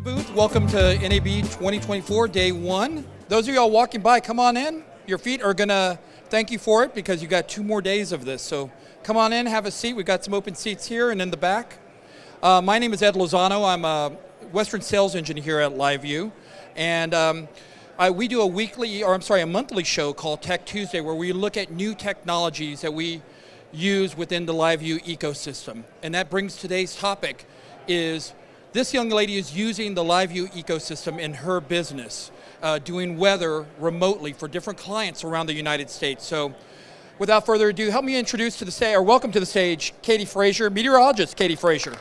LiveU booth. Welcome to NAB 2024, day one. Those of y'all walking by, come on in. Your feet are gonna thank you for it because you got two more days of this. So come on in, have a seat. We've got some open seats here and in the back. Uh, my name is Ed Lozano. I'm a Western sales engineer here at LiveU. And um, I, we do a weekly, or I'm sorry, a monthly show called Tech Tuesday where we look at new technologies that we use within the LiveU ecosystem. And that brings today's topic is this young lady is using the LiveU ecosystem in her business, uh, doing weather remotely for different clients around the United States. So without further ado, help me introduce to the stage, or welcome to the stage, Katie Frazier, meteorologist Katie Frazier.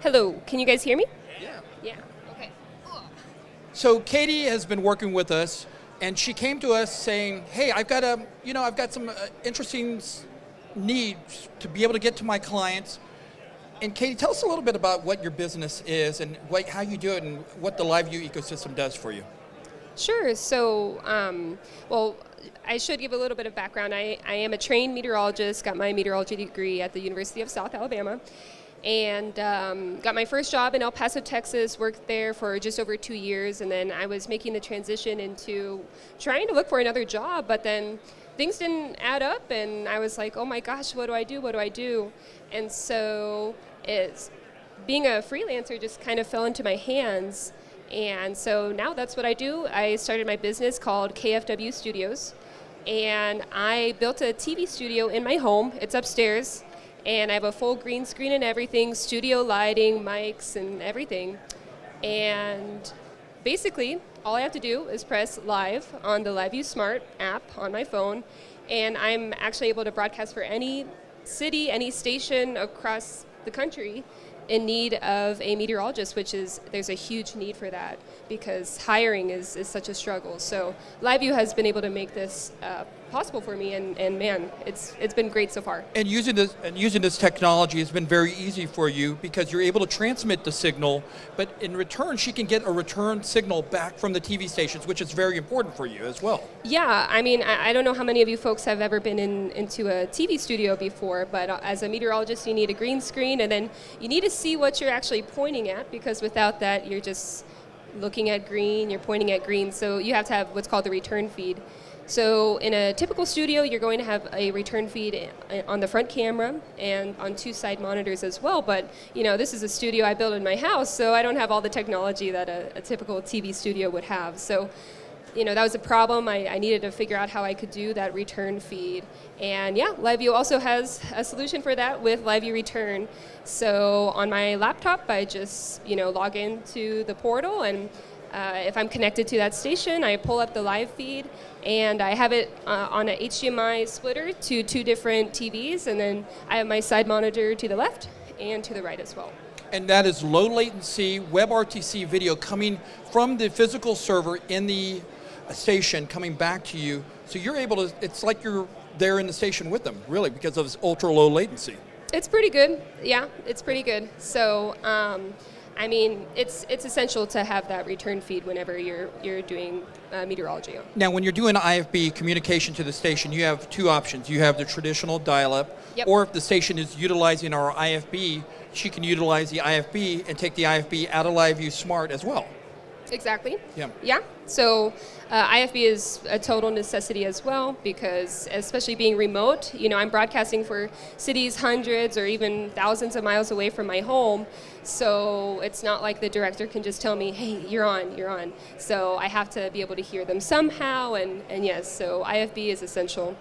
Hello, can you guys hear me? Yeah. Yeah. Okay. So Katie has been working with us, and she came to us saying, "Hey, I've got a, you know, I've got some uh, interesting needs to be able to get to my clients." And Katie, tell us a little bit about what your business is and what, how you do it, and what the LiveU ecosystem does for you. Sure. So, um, well, I should give a little bit of background. I, I am a trained meteorologist, got my meteorology degree at the University of South Alabama, and um, got my first job in El Paso, Texas. Worked there for just over two years, and then I was making the transition into trying to look for another job, but then things didn't add up, and I was like, oh my gosh, what do I do? What do I do? And so it's being a freelancer just kind of fell into my hands. And so now that's what I do. I started my business called KFW Studios. And I built a TV studio in my home. It's upstairs. And I have a full green screen and everything, studio lighting, mics, and everything. And basically, all I have to do is press live on the LiveU Smart app on my phone. And I'm actually able to broadcast for any city, any station across the country in need of a meteorologist, which is there's a huge need for that because hiring is, is such a struggle. So LiveU has been able to make this uh, possible for me, and, and man, it's it's been great so far. And using this and using this technology has been very easy for you because you're able to transmit the signal, but in return, she can get a return signal back from the TV stations, which is very important for you as well. Yeah, I mean, I, I don't know how many of you folks have ever been in, into a TV studio before, but uh, as a meteorologist, you need a green screen, and then you need to see what you're actually pointing at because without that, you're just looking at green, you're pointing at green. So you have to have what's called the return feed. So in a typical studio, you're going to have a return feed on the front camera and on two side monitors as well. But you know, this is a studio I built in my house, so I don't have all the technology that a, a typical TV studio would have. So you know, that was a problem. I, I, needed to figure out how I could do that return feed. And yeah, LiveU also has a solution for that with LiveU Return. So on my laptop, I just, you know, log into the portal and uh, if I'm connected to that station, I pull up the live feed and I have it uh, on an HDMI splitter to two different TVs, and then I have my side monitor to the left and to the right as well. And that is low latency WebRTC video coming from the physical server in the station coming back to you. So you're able to, it's like you're there in the station with them, really, because of this ultra low latency. It's pretty good. Yeah, it's pretty good. So, um, I mean, it's it's essential to have that return feed whenever you're you're doing uh, meteorology. Now, when you're doing IFB communication to the station, you have two options. You have the traditional dial-up, yep. or if the station is utilizing our IFB, she can utilize the IFB and take the IFB out of LiveU Smart as well. Exactly. Yeah. Yeah. So uh, IFB is a total necessity as well because, especially being remote, you know, I'm broadcasting for cities hundreds or even thousands of miles away from my home. So it's not like the director can just tell me, "Hey, you're on, you're on." So I have to be able to hear them somehow, and and yes, so IFB is essential.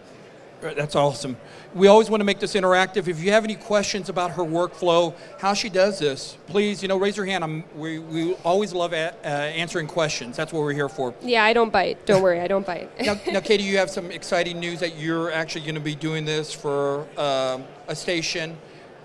That's awesome. We always want to make this interactive. If you have any questions about her workflow, how she does this, please, you know, raise your hand. I'm, we, we always love a, uh, answering questions. That's what we're here for. Yeah, I don't bite. Don't worry, I don't bite. now, now, Katie, you have some exciting news that you're actually going to be doing this for uh, a station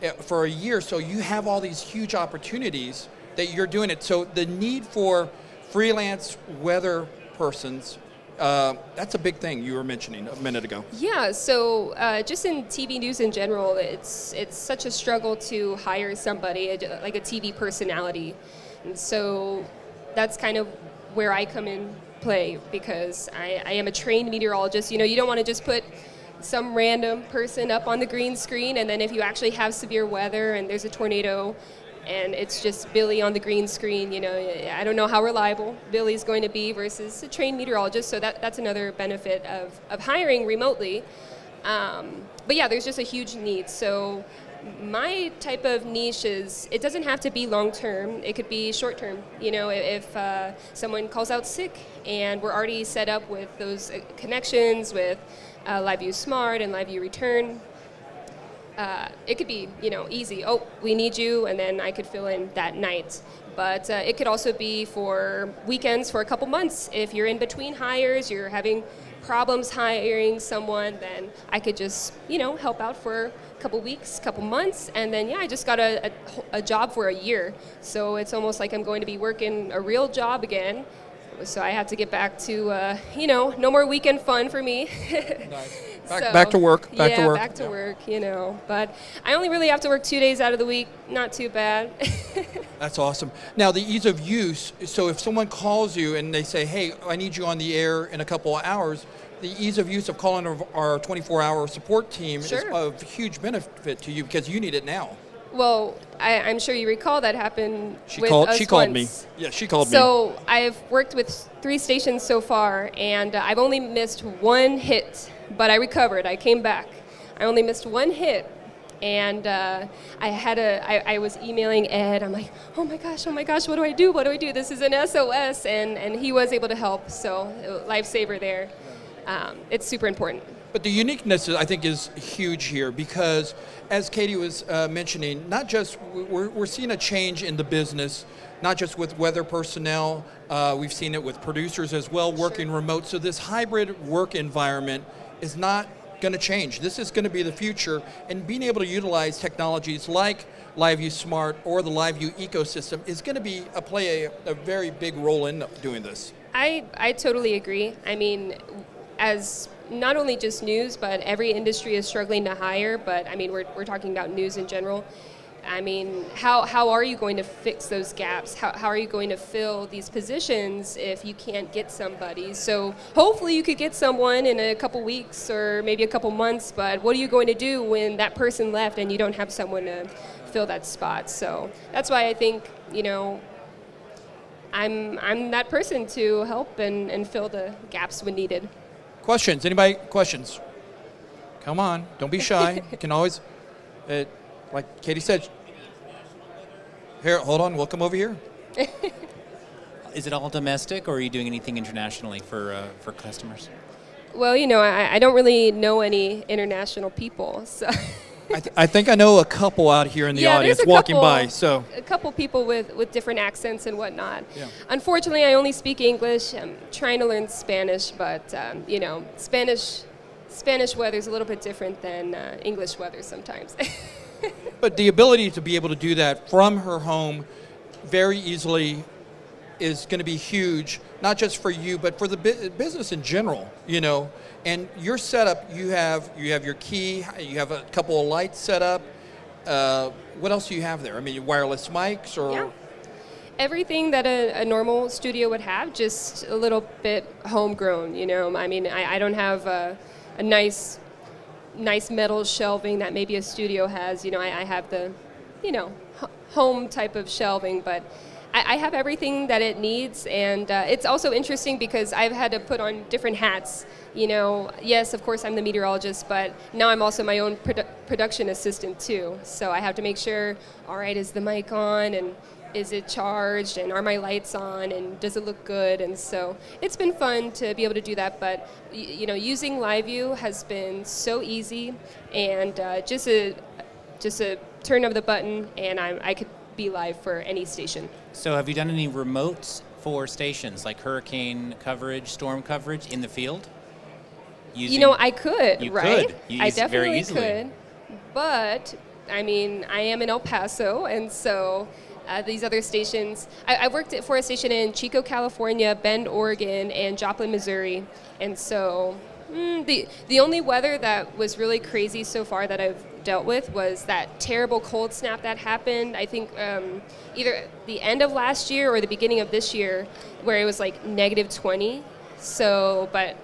uh, for a year. So you have all these huge opportunities that you're doing it. So the need for freelance weather persons uh, that's a big thing you were mentioning a minute ago. Yeah, so uh, just in TV news in general, it's it's such a struggle to hire somebody like a TV personality, and so that's kind of where I come in play because I, I am a trained meteorologist. You know, you don't want to just put some random person up on the green screen, and then if you actually have severe weather and there's a tornado, and it's just Billy on the green screen. You know, I don't know how reliable Billy's going to be versus a trained meteorologist. So that, that's another benefit of, of hiring remotely. Um, but yeah, there's just a huge need. So my type of niche is it doesn't have to be long term it could be short term you know if uh, someone calls out sick and we're already set up with those uh, connections with uh, LiveU smart and LiveU return uh, it could be you know easy oh we need you and then i could fill in that night but uh, it could also be for weekends for a couple months if you're in between hires you're having problems hiring someone, then I could just, you know, help out for a couple weeks, couple months, and then yeah, I just got a, a, a job for a year. So it's almost like I'm going to be working a real job again. So I have to get back to, uh, you know, no more weekend fun for me. nice. Back, so, back, to work. Back yeah, to work. back to yeah. work. You know, but I only really have to work two days out of the week. Not too bad. That's awesome. Now the ease of use. So if someone calls you and they say, "Hey, I need you on the air in a couple of hours," the ease of use of calling our 24-hour support team sure. is of huge benefit to you because you need it now. Well, I, am sure you recall that happened. She with called. Us she called once. me. Yeah, she called so me. So I've worked with three stations so far, and uh, I've only missed one hit, but I recovered. I came back. I only missed one hit, and uh, I had a. I, I was emailing Ed. I'm like, oh my gosh, oh my gosh, what do I do? What do I do? This is an SOS, and and he was able to help. So lifesaver there um, it's super important. But the uniqueness, I think, is huge here because, as Katie was uh, mentioning, not just we're, we're seeing a change in the business, not just with weather personnel, uh, we've seen it with producers as well working sure. remote. So this hybrid work environment is not going to change. This is going to be the future, and being able to utilize technologies like LiveU Smart or the LiveU ecosystem is going to be a play a, a very big role in doing this. I, I totally agree. I mean, as not only just news, but every industry is struggling to hire. But I mean, we're, we're talking about news in general. I mean, how, how are you going to fix those gaps? How, how are you going to fill these positions if you can't get somebody? So hopefully you could get someone in a couple weeks or maybe a couple months, but what are you going to do when that person left and you don't have someone to fill that spot? So that's why I think, you know, I'm, I'm that person to help and, and fill the gaps when needed. Questions? Anybody? Questions? Come on, don't be shy. you can always, uh, like Katie said. Here, hold on. We'll come over here. Is it all domestic, or are you doing anything internationally for uh, for customers? Well, you know, I, I don't really know any international people, so. I, th- I, think I know a couple out here in the yeah, audience walking couple, by. So a couple people with, with different accents and whatnot. Yeah. Unfortunately, I only speak English. I'm trying to learn Spanish, but um, you know, Spanish Spanish weather is a little bit different than uh, English weather sometimes. but the ability to be able to do that from her home very easily is going to be huge, not just for you, but for the business in general. You know, and your setup, you have you have your key, you have a couple of lights set up. Uh, what else do you have there? I mean, wireless mics or? Yeah. Everything that a, a, normal studio would have, just a little bit homegrown. You know, I mean, I, I don't have a, a nice, nice metal shelving that maybe a studio has. You know, I, I have the, you know, home type of shelving, but I, I have everything that it needs, and uh, it's also interesting because I've had to put on different hats. You know, yes, of course I'm the meteorologist, but now I'm also my own produ- production assistant too. So I have to make sure, all right, is the mic on and is it charged and are my lights on and does it look good and so it's been fun to be able to do that but you know using LiveU has been so easy and uh, just a just a turn of the button and I, I could be live for any station. So, have you done any remotes for stations like hurricane coverage, storm coverage in the field? Using, you know, I could, you right? Could. You I definitely could. But, I mean, I am in El Paso, and so uh, these other stations. I, I, worked for a station in Chico, California, Bend, Oregon, and Joplin, Missouri. And so mm, the the only weather that was really crazy so far that I've dealt with was that terrible cold snap that happened. I think um, either the end of last year or the beginning of this year, where it was like negative 20. So, but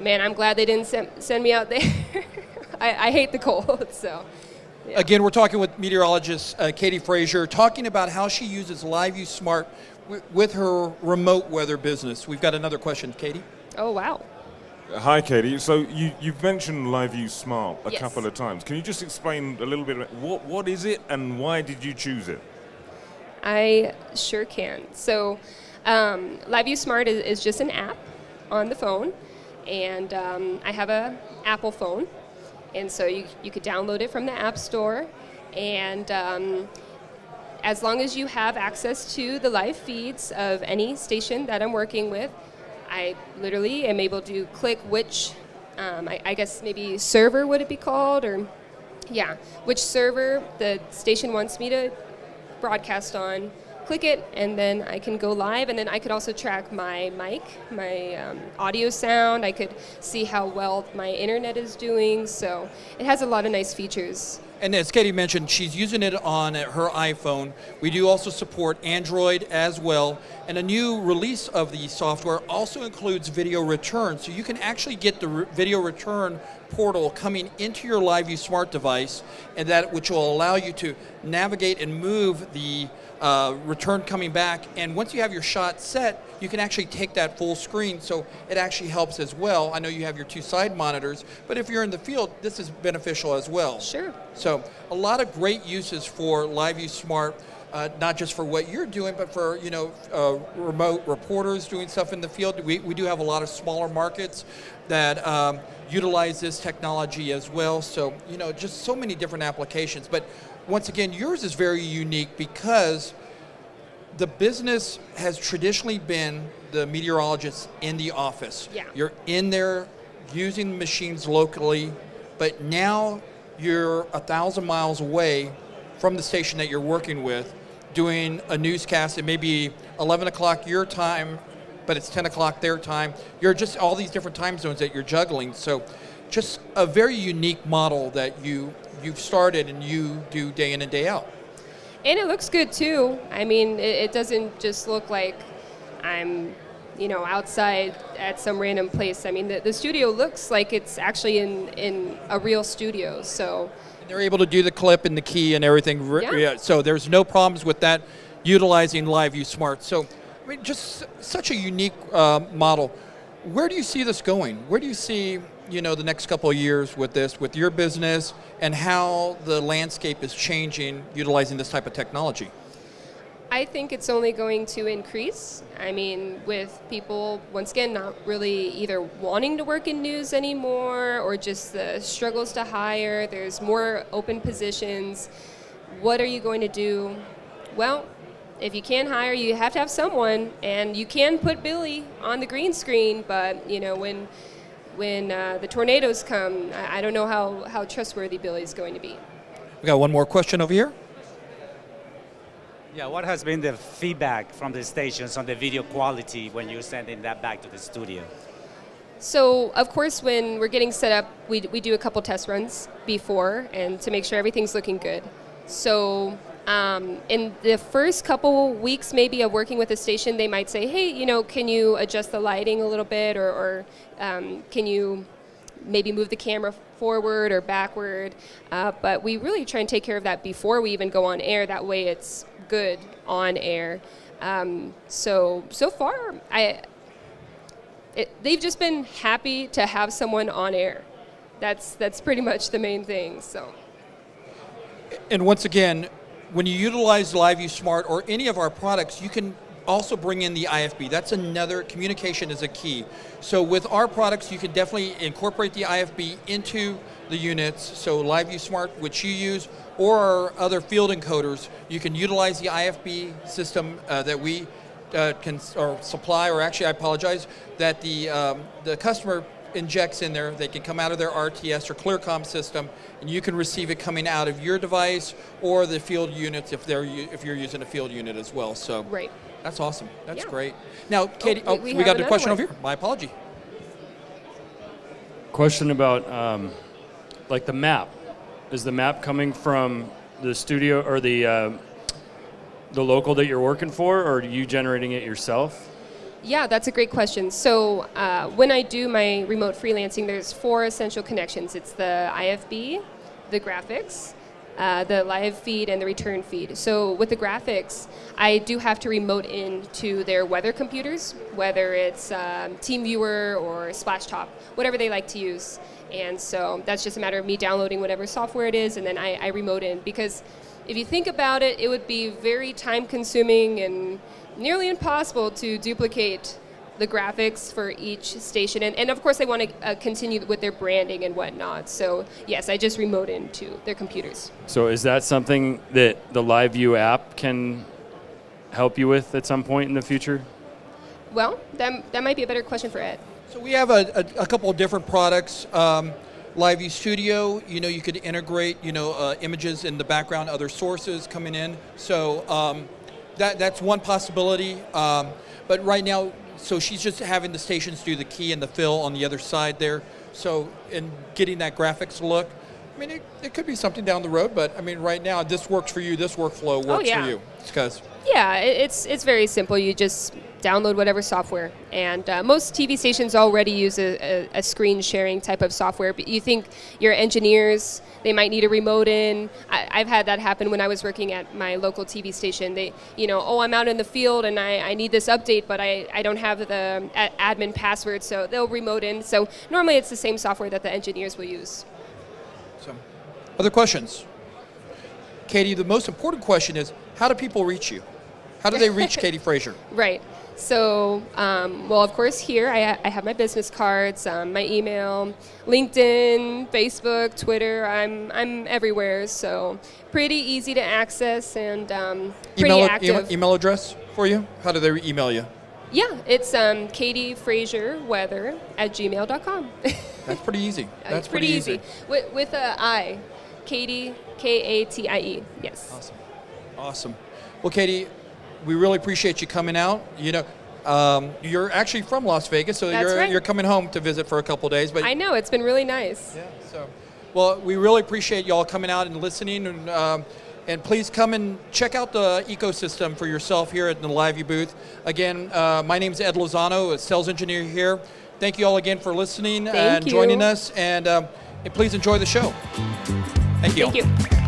man, I'm glad they didn't send, send me out there. I, I hate the cold, so. Again, we're talking with meteorologist uh, Katie Frazier, talking about how she uses LiveU Smart w- with her remote weather business. We've got another question, Katie. Oh, wow. Hi, Katie. So you, you've mentioned LiveU Smart a Yes. couple of times. Can you just explain a little bit about what, what is it and why did you choose it? I sure can. So, um, LiveU Smart is, is just an app on the phone, and um, I have a Apple phone, and so you, you could download it from the App Store, and um, as long as you have access to the live feeds of any station that I'm working with, I literally am able to click which, um, I, I guess maybe server would it be called, or yeah, which server the station wants me to broadcast on, click it, and then I can go live. And then I could also track my mic, my um, audio sound. I could see how well my internet is doing. So it has a lot of nice features. And as Katie mentioned, she's using it on her iPhone. We do also support Android as well. And a new release of the software also includes video return. So you can actually get the re- video return portal coming into your LiveU smart device, and that which will allow you to navigate and move the uh, return coming back. And once you have your shot set, you can actually take that full screen. So it actually helps as well. I know you have your two side monitors, but if you're in the field, this is beneficial as well. Sure. So a lot of great uses for LiveU Smart, uh, not just for what you're doing, but for you know uh, remote reporters doing stuff in the field. We, we do have a lot of smaller markets that um, utilize this technology as well. So you know just so many different applications. But once again, yours is very unique because the business has traditionally been the meteorologist in the office. Yeah. You're in there using the machines locally, but now you're a thousand miles away from the station that you're working with doing a newscast. It may be 11 o'clock your time, but it's 10 o'clock their time. You're just all these different time zones that you're juggling. So just a very unique model that you, you've started and you do day in and day out. And it looks good too. I mean, it, it doesn't just look like I'm, you know, outside at some random place. I mean, the, the studio looks like it's actually in, in a real studio. So, They're able to do the clip and the key and everything. re- Yeah. So there's no problems with that utilizing LiveU Smart. So, I mean, just such a unique uh, model. Where do you see this going? Where do you see, you know, the next couple of years with this, with your business, and how the landscape is changing utilizing this type of technology? I think it's only going to increase. I mean, with people, once again, not really either wanting to work in news anymore or just the struggles to hire, there's more open positions. What are you going to do? Well, if you can't hire, you have to have someone, and you can put Billy on the green screen, but, you know, when when uh, the tornadoes come, I, I don't know how, how trustworthy Billy's going to be. We got one more question over here. Yeah, what has been the feedback from the stations on the video quality when you're sending that back to the studio? So, of course, when we're getting set up, we, we do a couple test runs before and to make sure everything's looking good. So, um, in the first couple weeks, maybe of working with a station, they might say, hey, you know, can you adjust the lighting a little bit or, or um, can you maybe move the camera forward or backward? Uh, but we really try and take care of that before we even go on air. That way it's good on air. Um, so, so far, I, it, they've just been happy to have someone on air. That's that's pretty much the main thing. So And once again, when you utilize LiveU Smart or any of our products, you can also bring in the IFB. That's another, communication is a key. So with our products, you can definitely incorporate the IFB into the units. So LiveU Smart, which you use, or our other field encoders, you can utilize the IFB system uh, that we uh, can or supply, or actually, I apologize, that the um, the customer injects in there. They can come out of their RTS or ClearCom system, and you can receive it coming out of your device or the field units if they're if you're using a field unit as well. So right. That's awesome. That's Yeah. great. Now, Katie, we- oh, we we, have got a question one. over here. My apology. Question about um, like the map. Is the map coming from the studio or the uh, the local that you're working for, or are you generating it yourself? Yeah, that's a great question. So uh, when I do my remote freelancing, there's four essential connections. It's the IFB, the graphics, uh, the live feed, and the return feed. So with the graphics, I do have to remote in to their weather computers, whether it's um, TeamViewer or Splashtop, whatever they like to use. And so that's just a matter of me downloading whatever software it is, and then I, I remote in because if you think about it, it would be very time consuming and nearly impossible to duplicate the graphics for each station. And, and of course, they want to uh, continue with their branding and whatnot. So, yes, I just remote into their computers. So is that something that the LiveU app can help you with at some point in the future? Well, that, that might be a better question for Ed. So we have a, a, a couple of different products. Um, LiveU Studio, you know, you could integrate, you know, uh, images in the background, other sources coming in. So um, that that's one possibility. Um, but right now, so she's just having the stations do the key and the fill on the other side there. So in getting that graphics look, I mean, it, it could be something down the road. But I mean, right now, this works for you. This workflow works oh, yeah. for you. Because Yeah, it's it's very simple. You just download whatever software, and uh, most TV stations already use a, a, a screen sharing type of software. But you think your engineers they might need a remote in. I, I've had that happen when I was working at my local TV station. They, you know, oh, I'm out in the field and I, I need this update, but I, I don't have the admin password, so they'll remote in. So normally it's the same software that the engineers will use. So, other questions? Katie, the most important question is how do people reach you? How do they reach Katie Frazier? Right. So, um, well, of course, here I, I have my business cards, um, my email, LinkedIn, Facebook, Twitter. I'm I'm everywhere. So, pretty easy to access and um, pretty Email, active. email, email address for you? How do they email you? Yeah, it's um, Katie Frazier Weather at gmail.com. That's pretty easy. That's pretty, easy. With, with a I. Katie, K A T I E. Yes. Awesome. Awesome. Well, Katie, we really appreciate you coming out. You know, um, you're actually from Las Vegas, so That's you're right. you're coming home to visit for a couple days. But I know, it's been really nice. yeah, so well, we really appreciate y'all coming out and listening, and um, and please come and check out the ecosystem for yourself here at the LiveU booth. Again, uh, my name is Ed Lozano, a sales engineer here. Thank you all again for listening Thank and you. joining us, and, um, and please enjoy the show. Thank you. Thank you.